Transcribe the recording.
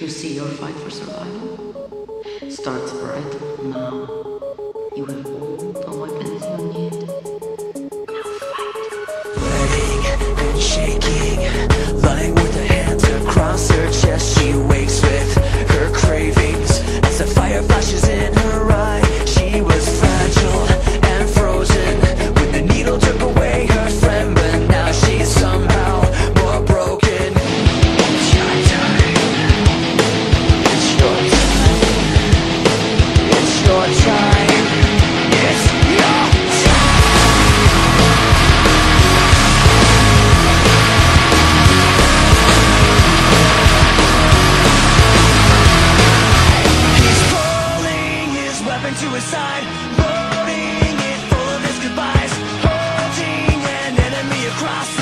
You see your fight for survival starts right now. You have all suicide Loading it full of his goodbyes. Holding an enemy across.